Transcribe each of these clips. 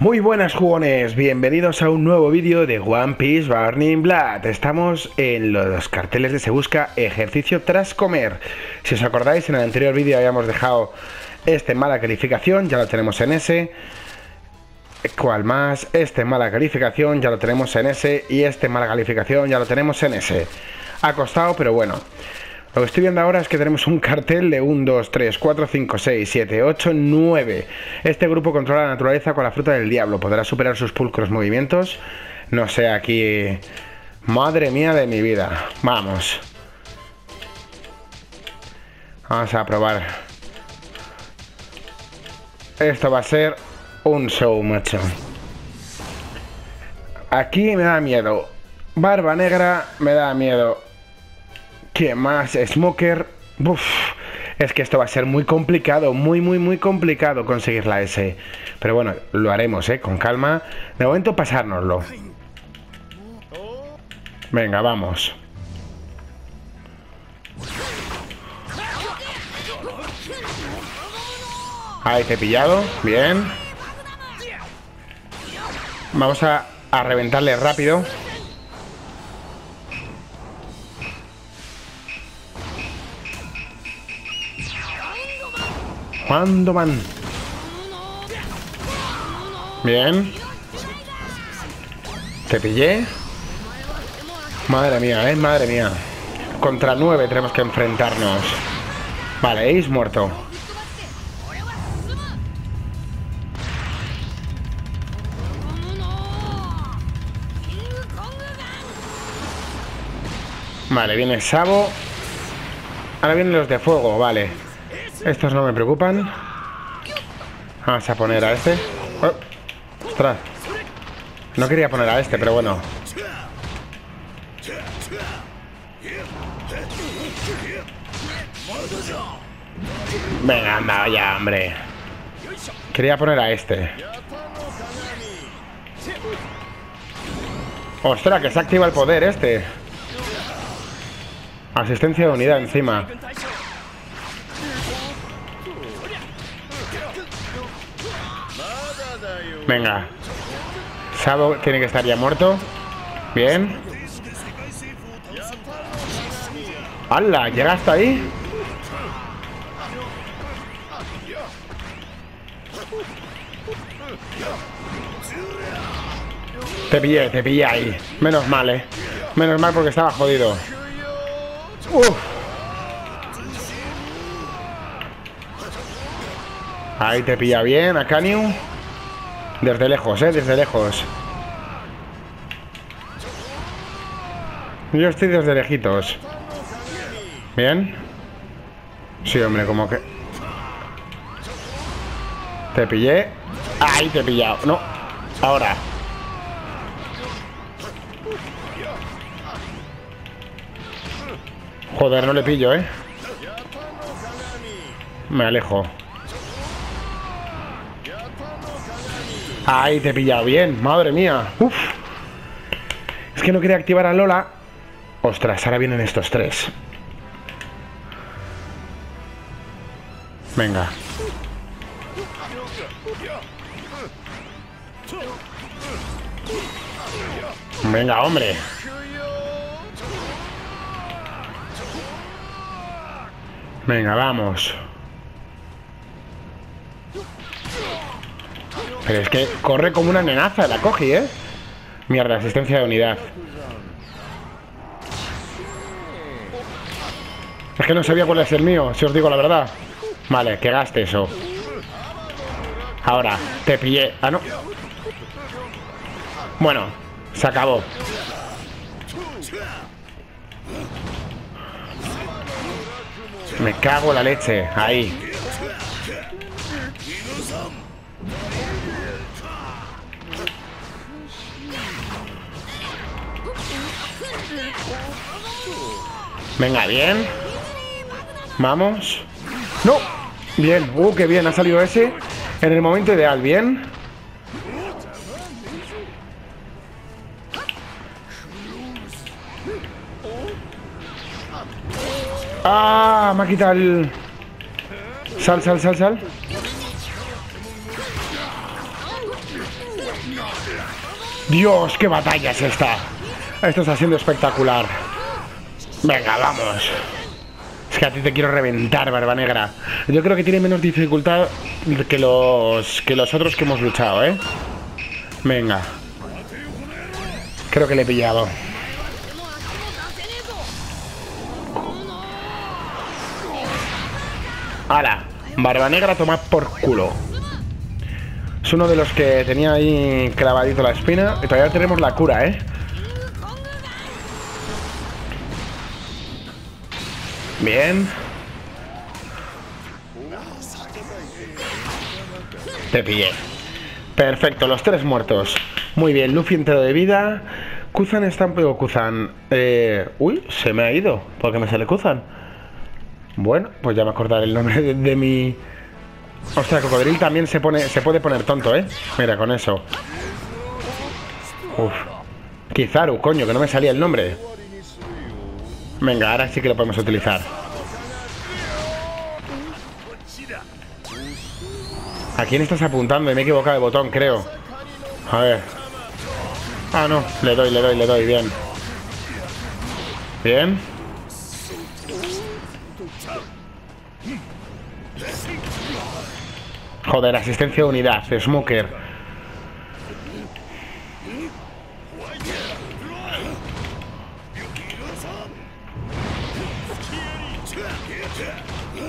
Muy buenas jugones, bienvenidos a un nuevo vídeo de One Piece Burning Blood. Estamos en los carteles de Se Busca Ejercicio tras comer. Si os acordáis, en el anterior vídeo habíamos dejado este mala calificación, ya lo tenemos en S. ¿Cuál más? Este mala calificación, ya lo tenemos en S. Y este mala calificación, ya lo tenemos en S. Ha costado, pero bueno. Lo que estoy viendo ahora es que tenemos un cartel de 1, 2, 3, 4, 5, 6, 7, 8, 9. Este grupo controla la naturaleza con la fruta del diablo. Podrá superar sus pulcros movimientos. No sé, aquí... Madre mía de mi vida. Vamos. Vamos a probar. Esto va a ser un show, macho. Aquí me da miedo. Barba negra me da miedo. ¿Qué más? Smoker. Es que esto va a ser muy complicado, muy, muy, muy complicado conseguir la S. Pero bueno, lo haremos, ¿eh? Con calma. De momento pasárnoslo. Venga, vamos. Ahí te he pillado. Bien. Vamos a, a reventarle rápido. ¿Cuándo van? Bien. Te pillé. Madre mía, eh, madre mía. Contra nueve tenemos que enfrentarnos. Vale, Ace muerto. Vale, viene Sabo. Ahora vienen los de fuego, vale. Estos no me preocupan. Vamos a poner a este. Oh, ¡Ostras! No quería poner a este, pero bueno. Venga, anda, ya, hombre. Quería poner a este. ¡Ostras, que se activa el poder este! Asistencia de unidad encima. Venga. Sabo tiene que estar ya muerto. Bien. ¡Hala! ¿Llega hasta ahí? Te pillé, te pillé ahí. Menos mal, eh. Menos mal porque estaba jodido. Uf. Ahí te pilla bien, a Canyon. Desde lejos, eh, desde lejos. Yo estoy desde lejitos. ¿Bien? Sí, hombre, como que... Te pillé. ¡Ay, te he pillado! No. Ahora. Joder, no le pillo, ¿eh? Me alejo. Ahí te he pillado bien, madre mía. Uf. Es que no quería activar a Lola. Ostras, ahora vienen estos tres. Venga. Venga, hombre. Venga, vamos. Pero es que corre como una nenaza, la cogí, ¿eh? Mierda, asistencia de unidad. Es que no sabía cuál es el mío, si os digo la verdad. Vale, que gaste eso. Ahora, te pillé. Ah, no. Bueno, se acabó. Me cago la leche. Ahí. Venga, bien. Vamos. ¡No! Bien. ¡Uh, qué bien! Ha salido ese en el momento ideal. Bien. ¡Ah! Me ha quitado el... Sal, sal, sal, sal. Dios, qué batalla es esta. Esto está siendo espectacular. Venga, vamos. Es que a ti te quiero reventar, Barba Negra. Yo creo que tiene menos dificultad que los, que los otros que hemos luchado, ¿eh? Venga. Creo que le he pillado. ¡Hala! Barba Negra toma por culo. Es uno de los que tenía ahí clavadito la espina. Y todavía tenemos la cura, ¿eh? Bien. Te pillé. Perfecto, los tres muertos. Muy bien, Luffy entero de vida. Kuzan está o Kuzan. Eh, uy, se me ha ido. ¿Por qué me sale Kuzan? Bueno, pues ya me acordaré el nombre de, de mi. Ostras, Cocodril también se pone, se puede poner tonto, ¿eh? Mira, con eso. Uf. Kizaru, coño, que no me salía el nombre. Venga, ahora sí que lo podemos utilizar. ¿A quién estás apuntando? Me he equivocado de botón, creo. A ver. Ah, no. Le doy, le doy, le doy. Bien. Bien. Joder, asistencia de unidad. Smoker.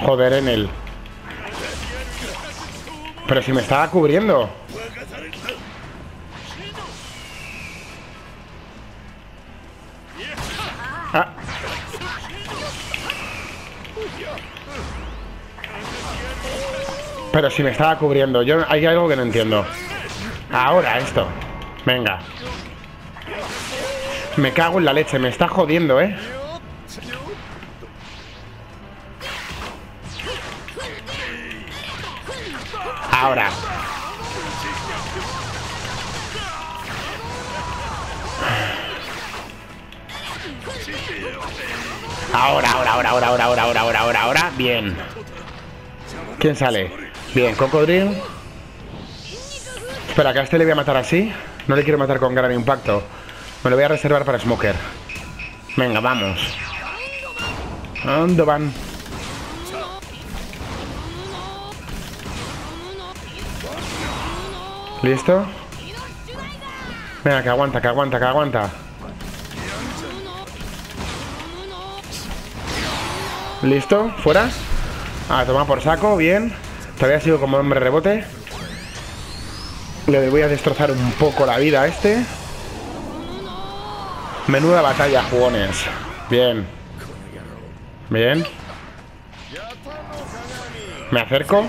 Joder, en él. Pero si me estaba cubriendo. Ah. Pero si me estaba cubriendo. Yo hay algo que no entiendo. Ahora esto. Venga. Me cago en la leche. Me está jodiendo, ¿eh? Ahora. Ahora, ahora, ahora, ahora, ahora, ahora, ahora, ahora, ahora, ahora. Bien. ¿Quién sale? Bien, Cocodril. Espera, que a este le voy a matar así. No le quiero matar con gran impacto. Me lo voy a reservar para Smoker. Venga, vamos. ¿Dónde van? ¿Listo? Venga, que aguanta, que aguanta, que aguanta. ¿Listo? ¿Fuera? Ah, toma por saco, bien. Todavía sigo como hombre rebote. Le voy a destrozar un poco la vida a este. Menuda batalla, jugones. Bien. Bien. Me acerco.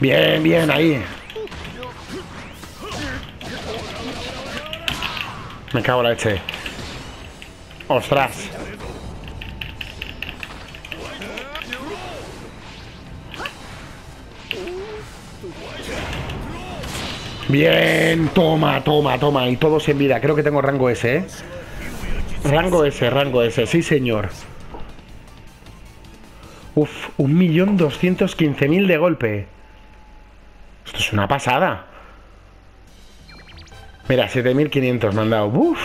Bien, bien, ahí. Me cago en la leche. ¡Ostras! Bien, toma, toma, toma. Y todos en vida. Creo que tengo rango S, ¿eh? Rango S, rango S. Sí, señor. Uf, un millón doscientos quince mil de golpe. Esto es una pasada. Mira, 7500 me han dado. Uf.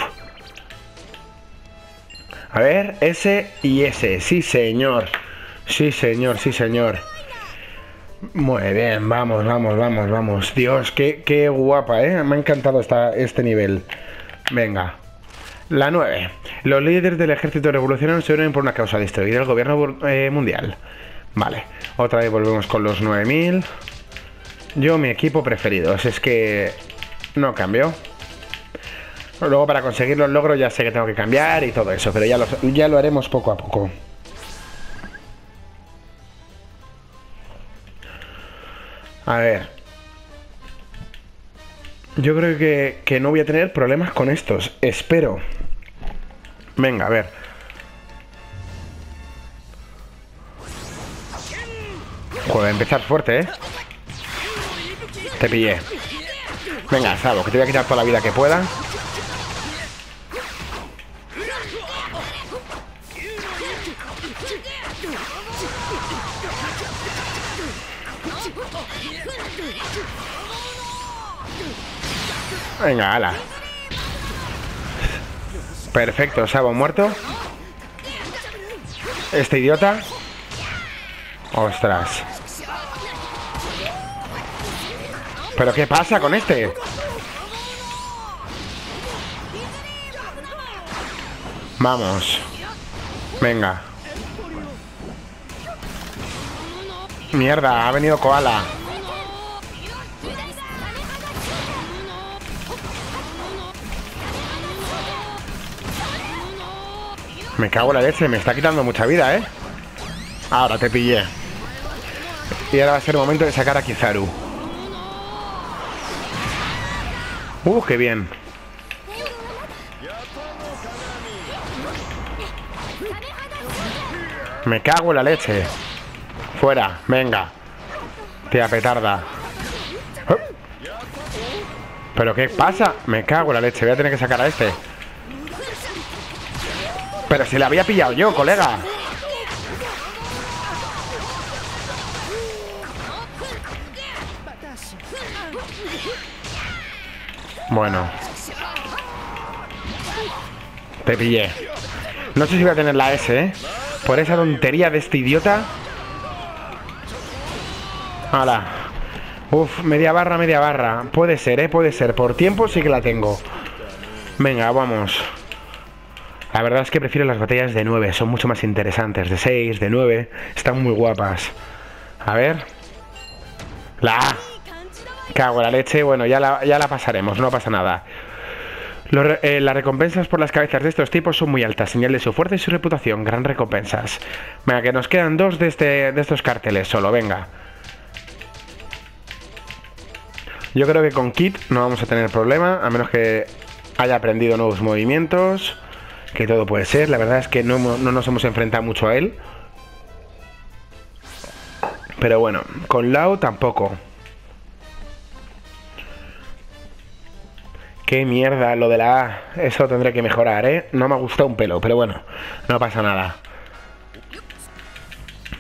A ver, S y S. Sí, señor. Sí, señor, sí, señor. Muy bien, vamos, vamos, vamos, vamos. Dios, qué, qué guapa, ¿eh? Me ha encantado esta, este nivel. Venga. La 9. Los líderes del ejército revolucionario se unen por una causa, destruir el gobierno eh, mundial. Vale. Otra vez volvemos con los 9000. Yo, mi equipo preferido. Es que no cambio. Luego para conseguir los logros ya sé que tengo que cambiar y todo eso, pero ya lo, ya lo haremos poco a poco. A ver. Yo creo que, que no voy a tener problemas con estos. Espero. Venga, a ver. Joder, empezar fuerte, ¿eh? Te pillé. Venga, salvo, que te voy a quitar toda la vida que pueda. Venga, ala. Perfecto, Sabo muerto. Este idiota. Ostras. ¿Pero qué pasa con este? Vamos. Venga. Mierda, ha venido Koala. Me cago en la leche, me está quitando mucha vida, ¿eh? Ahora te pillé. Y ahora va a ser el momento de sacar a Kizaru. Uh, qué bien. Me cago en la leche. Fuera, venga. Tía petarda. ¿Pero qué pasa? Me cago en la leche. Voy a tener que sacar a este. Pero si le había pillado yo, colega. Bueno. Te pillé. No sé si voy a tener la S, ¿eh? Por esa tontería de este idiota. Hala. Uf, media barra, media barra. Puede ser, ¿eh? Puede ser. Por tiempo sí que la tengo. Venga, vamos. La verdad es que prefiero las batallas de 9. Son mucho más interesantes. De 6, de 9. Están muy guapas. A ver. La. Cago la leche. Bueno, ya la, ya la pasaremos. No pasa nada. Eh, las recompensas por las cabezas de estos tipos son muy altas, señal de su fuerza y su reputación, gran recompensas. Venga, que nos quedan dos de, este, de estos carteles solo, venga. Yo creo que con Kit no vamos a tener problema, a menos que haya aprendido nuevos movimientos, que todo puede ser. La verdad es que no, no nos hemos enfrentado mucho a él. Pero bueno, con Lau tampoco. Qué mierda lo de la A. Eso tendré que mejorar, ¿eh? No me ha gustado un pelo, pero bueno, no pasa nada.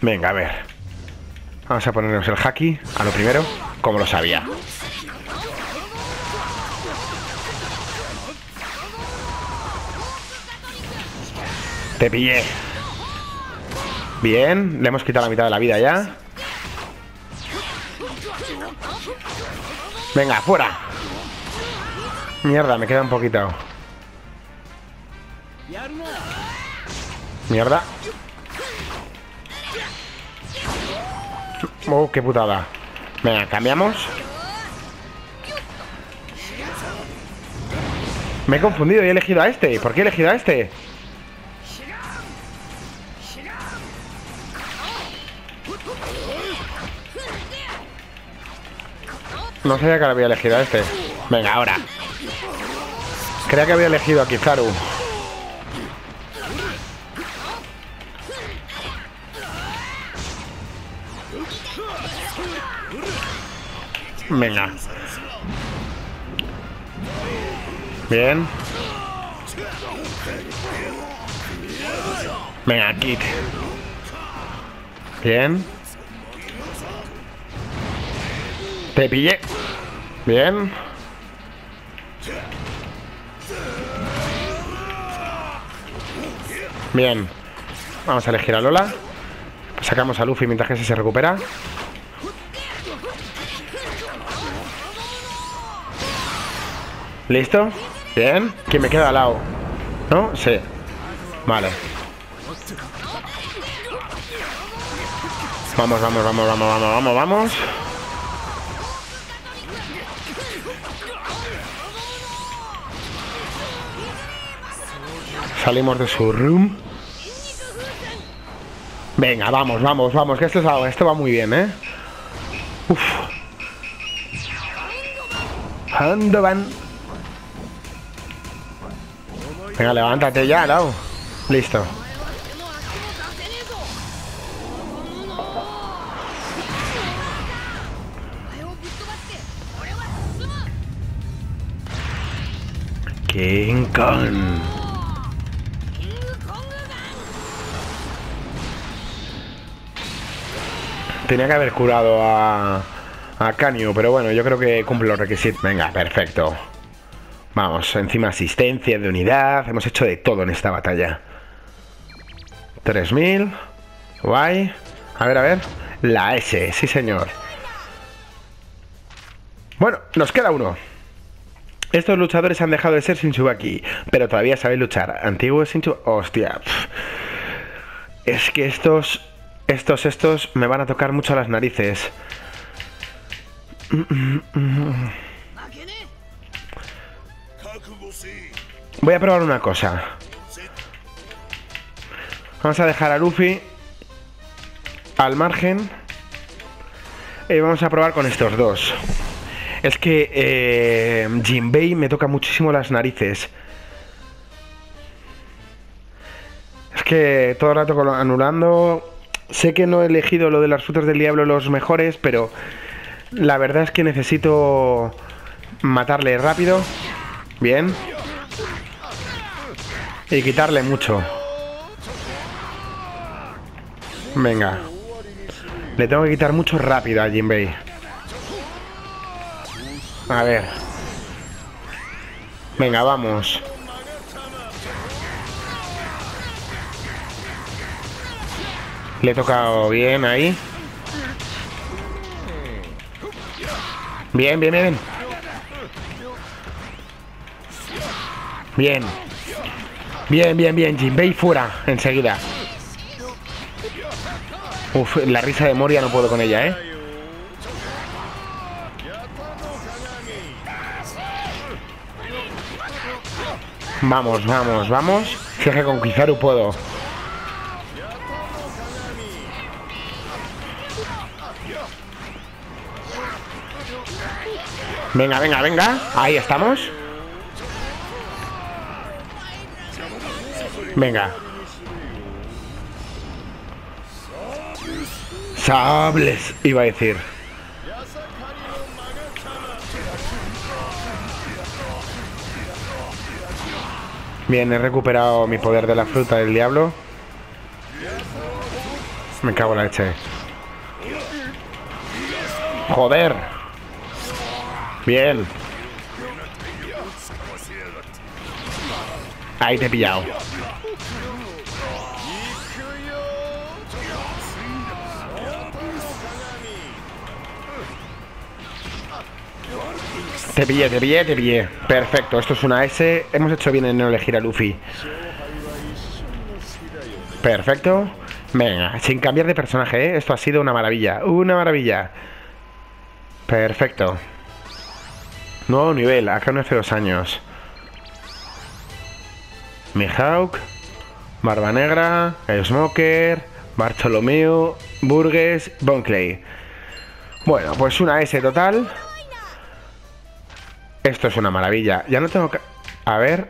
Venga, a ver. Vamos a ponernos el haki a lo primero, como lo sabía. Te pillé. Bien, le hemos quitado la mitad de la vida ya. Venga, fuera. Mierda, me queda un poquito. Mierda. Oh, qué putada. Venga, cambiamos. Me he confundido y he elegido a este. ¿Por qué he elegido a este? No sabía que había elegido a este. Venga, ahora. Creía que había elegido a Kizaru. Venga. Bien. Venga, Kit. Bien. Te pillé. Bien. Bien. Vamos a elegir a Lola. Sacamos a Luffy mientras que se recupera. ¿Listo? Bien. ¿Quién me queda al lado? ¿No? Sí. Vale. Vamos, vamos, vamos, vamos, vamos, vamos, vamos. Salimos de su room. Venga, vamos, vamos, vamos, que esto, es, esto va muy bien, ¿eh? Uf. van? Venga, levántate ya, Lau. Listo. King Kong. Tenía que haber curado a, a Canio, pero bueno, yo creo que cumple los requisitos. Venga, perfecto. Vamos, encima asistencia de unidad. Hemos hecho de todo en esta batalla. 3000. Guay. A ver, a ver. La S, sí señor. Bueno, nos queda uno. Estos luchadores han dejado de ser Shinchubaki, pero todavía saben luchar. Antiguo Shinchubaki... Hostia. Es que estos... Estos, estos me van a tocar mucho las narices. Voy a probar una cosa. Vamos a dejar a Luffy al margen. Y vamos a probar con estos dos. Es que eh, Jinbei me toca muchísimo las narices. Es que todo el rato anulando. Sé que no he elegido lo de las frutas del diablo los mejores, pero la verdad es que necesito matarle rápido. Bien. Y quitarle mucho. Venga. Le tengo que quitar mucho rápido a Jinbei. A ver. Venga, vamos. Le he tocado bien ahí. Bien, bien, bien. Bien. Bien, bien, bien. Jinbei fuera enseguida. Uf, la risa de Moria no puedo con ella, ¿eh? Vamos, vamos, vamos. Si es que con puedo. Venga, venga, venga. Ahí estamos. Venga. Sables, iba a decir. Bien, he recuperado mi poder de la fruta del diablo. Me cago en la leche. Joder. Bien. Ahí te he pillado. Te pillé, te pillé, te pillé. Perfecto, esto es una S. Hemos hecho bien en no elegir a Luffy. Perfecto. Venga, sin cambiar de personaje, ¿eh? Esto ha sido una maravilla. Una maravilla. Perfecto. Nuevo nivel, acá no hace dos años. Mihawk, Barba Negra, Smoker, Bartolomeo, Burgues, Bonclay. Bueno, pues una S total. Esto es una maravilla. Ya no tengo que... A ver.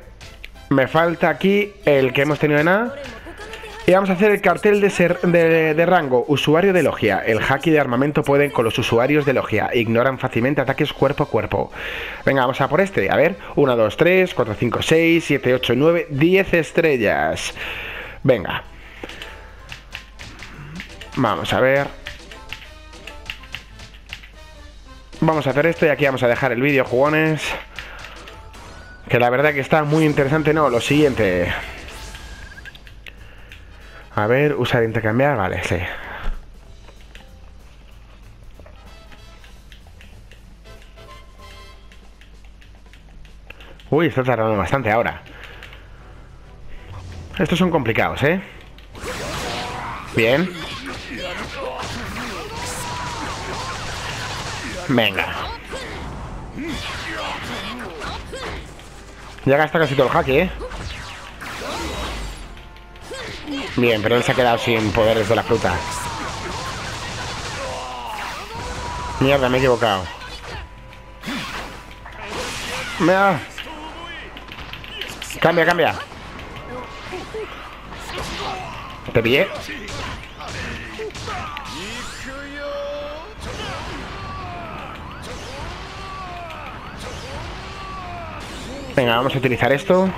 Me falta aquí el que hemos tenido en A. Y vamos a hacer el cartel de, ser, de, rango. Usuario de logia. El haki de armamento pueden con los usuarios de logia. Ignoran fácilmente ataques cuerpo a cuerpo. Venga, vamos a por este. A ver. 1, 2, 3, 4, 5, 6, 7, 8, 9, 10 estrellas. Venga. Vamos a ver. Vamos a hacer esto y aquí vamos a dejar el vídeo, jugones. Que la verdad que está muy interesante. No, lo siguiente. A ver, usar intercambiar. Vale, sí. Uy, está tardando bastante ahora. Estos son complicados, ¿eh? Bien. Venga. Ya gasta casi todo el jaque, ¿eh? Bien, pero él se ha quedado sin poderes de la fruta. Mierda, me he equivocado. Mira. Cambia, cambia. Te pillé. Venga, vamos a utilizar esto.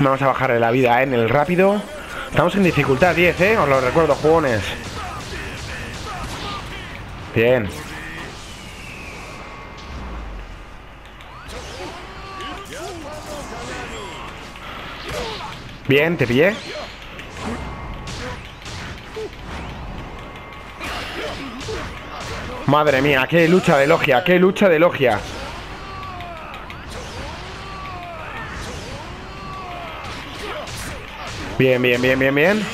Vamos a bajarle la vida en el rápido. Estamos en dificultad 10, ¿eh? Os lo recuerdo, jugones. Bien. Bien, te pillé. Madre mía, qué lucha de logia, qué lucha de logia. Bien, bien, bien, bien, bien.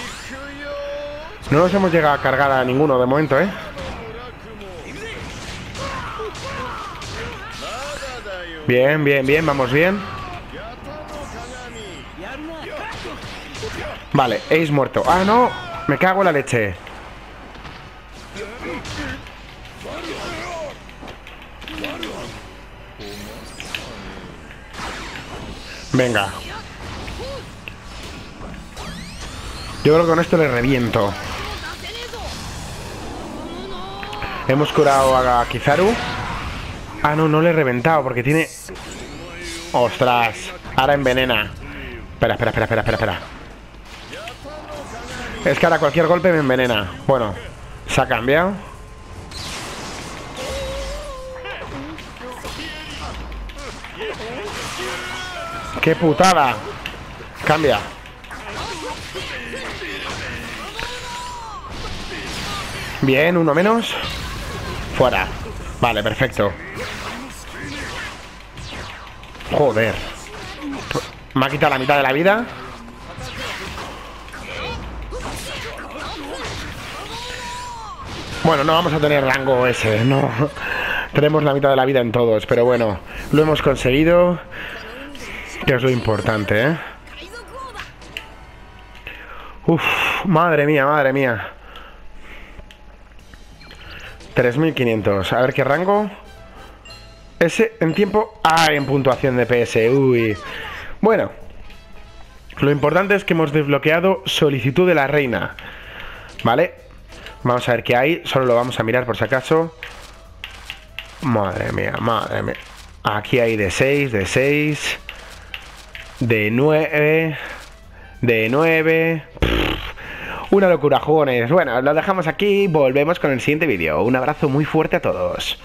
No nos hemos llegado a cargar a ninguno de momento, ¿eh? Bien, bien, bien, vamos bien. Vale, Ace muerto. Ah, no, me cago en la leche. Venga. Yo creo que con esto le reviento. Hemos curado a Kizaru. Ah, no, no le he reventado porque tiene... ¡Ostras! Ahora envenena. Espera, espera, espera, espera, espera, espera. Es que ahora cualquier golpe me envenena. Bueno, se ha cambiado. ¡Qué putada! Cambia. Bien, uno menos. Fuera. Vale, perfecto. Joder. Me ha quitado la mitad de la vida. Bueno, no vamos a tener rango ese, no. Tenemos la mitad de la vida en todos, pero bueno, lo hemos conseguido. Que es lo importante, ¿eh? Uf, madre mía, madre mía. 3500. A ver qué rango. Ese en tiempo. Ah, en puntuación de PS. Uy. Bueno. Lo importante es que hemos desbloqueado solicitud de la reina. ¿Vale? Vamos a ver qué hay. Solo lo vamos a mirar por si acaso. Madre mía, madre mía. Aquí hay de 6, de 6 de 9, de 9. Una locura, jóvenes. Bueno, lo dejamos aquí. Volvemos con el siguiente vídeo. Un abrazo muy fuerte a todos.